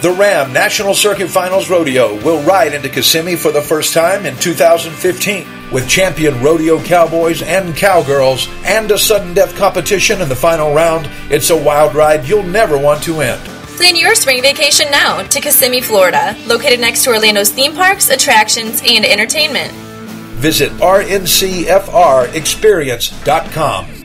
The Ram National Circuit Finals Rodeo will ride into Kissimmee for the first time in 2015 with champion rodeo cowboys and cowgirls and a sudden death competition in the final round. It's a wild ride you'll never want to end. Plan your spring vacation now to Kissimmee, Florida, located next to Orlando's theme parks, attractions, and entertainment. Visit rncfrexperience.com.